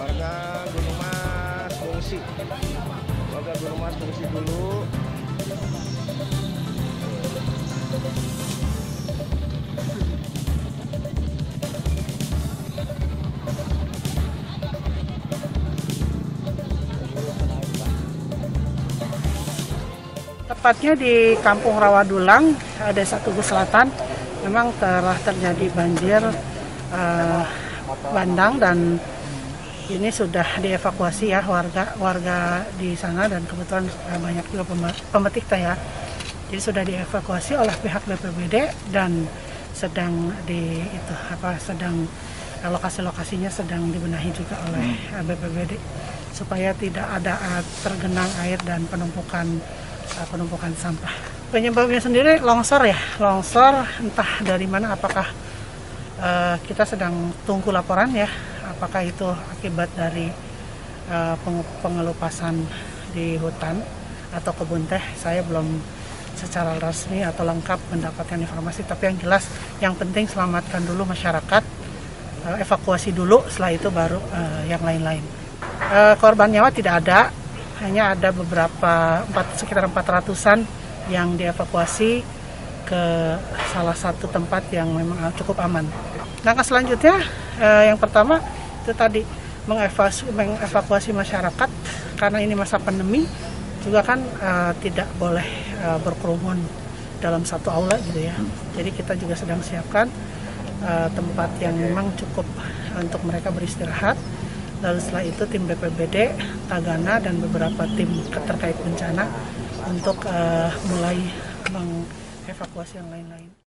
warga Gunung Mas fungsi warga Gunung Mas fungsi dulu. Tepatnya di Kampung Rawadulang, Desa Tugu Selatan, memang telah terjadi banjir eh, bandang dan ini sudah dievakuasi ya warga warga di sana dan kebetulan eh, banyak juga pem- pemetik teh ya. Jadi sudah dievakuasi oleh pihak BPBD dan sedang di itu apa sedang eh, lokasi-lokasinya sedang dibenahi juga oleh eh, BPBD supaya tidak ada tergenang air dan penumpukan penumpukan sampah. Penyebabnya sendiri longsor ya, longsor entah dari mana apakah eh, kita sedang tunggu laporan ya, apakah itu akibat dari penge- pengelupasan di hutan atau kebun teh. Saya belum secara resmi atau lengkap mendapatkan informasi, tapi yang jelas yang penting selamatkan dulu masyarakat, eh, evakuasi dulu, setelah itu baru eh, yang lain-lain. Eh, korban nyawa tidak ada, hanya ada beberapa empat, sekitar 400-an yang dievakuasi ke salah satu tempat yang memang cukup aman. Langkah selanjutnya eh, yang pertama itu tadi mengevakuasi, masyarakat karena ini masa pandemi juga kan eh, tidak boleh eh, berkerumun dalam satu aula gitu ya. Jadi kita juga sedang siapkan eh, tempat yang memang cukup untuk mereka beristirahat. Lalu setelah itu tim BPBD, Tagana dan beberapa tim terkait bencana untuk eh, mulai mengevakuasi yang lain-lain.